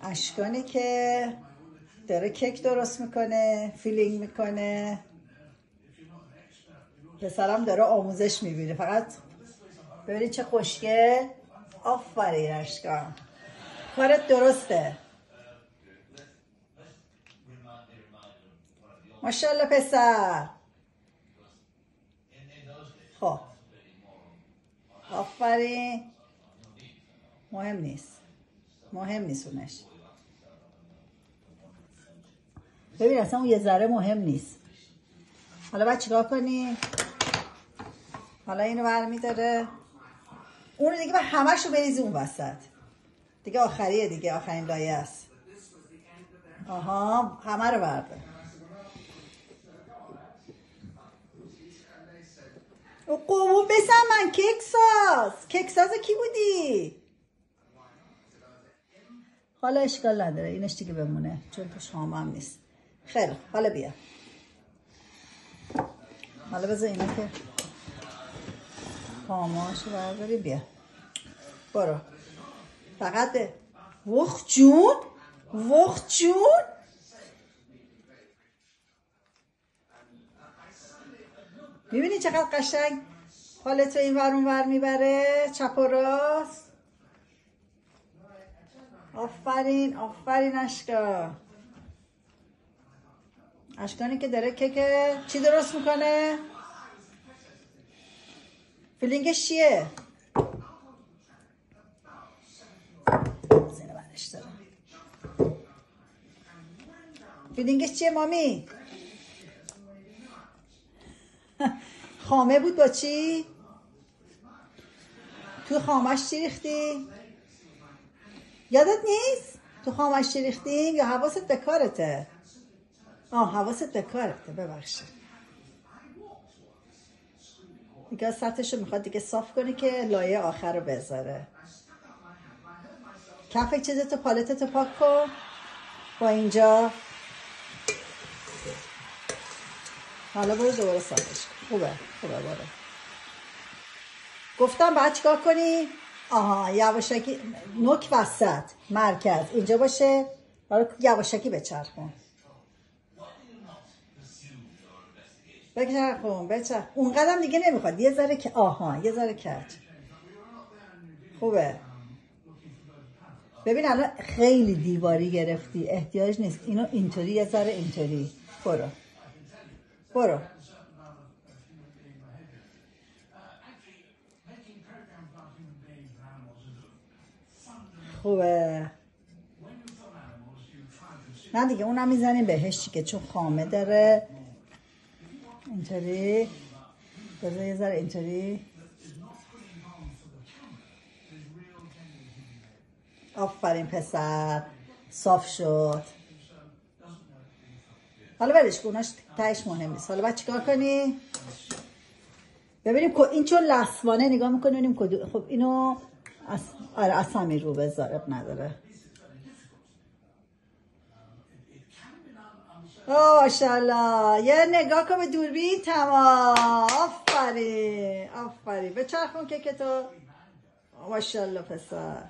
اشکانی که داره کیک درست می‌کنه فیلینگ می‌کنه. پسرم داره آموزش می‌بینه. فقط ببینید چه خوشگه. آفرین اشکان. کارت درسته. ماشاءالله پسر. خب. آفرین. مهم نیست. مهم نیست اونش ببین اصلا اون یه ذره مهم نیست. حالا باید چیکار کنی؟ حالا اینو برمی داره اون دیگه به همش رو بریزی اون وسط. دیگه آخریه دیگه آخرین لایه است. آها همه رو برده. او قوم بسن من کیک ساز کیک ساز کی بودی؟ حالا اشکال نداره اینش دیگه بمونه چون تو شام هم نیست. خیلی. حالا بیا. حالا بذار اینا که پاماشو برداری بیا. برو. فقط. وخ جون وخ جون. می‌بینی چقدر قشنگ؟ حالت این ور اون ور می‌بره چپ و راست. آفرین آفرین اشکا. اشکانی که داره کیک چی درست می‌کنه؟ فیلینگش چیه. فیلینگش چیه مامی؟ خامه بود با چی؟ تو خامش چی ریختی؟ یادت نیست؟ تو خامش ریختیم یا حواست به کارته؟ آه حواست به کارته ببخشید. دیگه سطحش رو می‌خواد دیگه صاف کنی که لایه آخر رو بذاره. کف چیزتو پالتتو پاک کن. با اینجا. حالا برو دوباره صافش کن خوبه خوبه برو. گفتم بعد چیکار کنی؟ آها یواشکی نوک وسط مرکز اینجا باشه. حالا یواشکی بچرخون. بچرخون بچرخ اون قدم دیگه نمی‌خواد. یه ذره که آها یه ذره کج. خوبه. ببین الان خیلی دیواری گرفتی. احتیاج نیست. اینو اینطوری یه ذره اینطوری. برو. برو. خوبه. نه دیگه اونم می‌زنیم بهش که چون خامه داره. اینطوری. بذار یه ذره اینطوری. آفرین پسر صاف شد. حالا ولش کن اوناش تهش مهم نیست. حالا باید چیکار کنی؟ ببینیم این چون لسوانه نگاه می‌کنیم خب اینو از آره همین رو بذار اب نداره. ماشاءالله. یه نگاه کن به دوربین تمام. آفرین. آفرین. به چرخون که تو ماشاءالله پسر.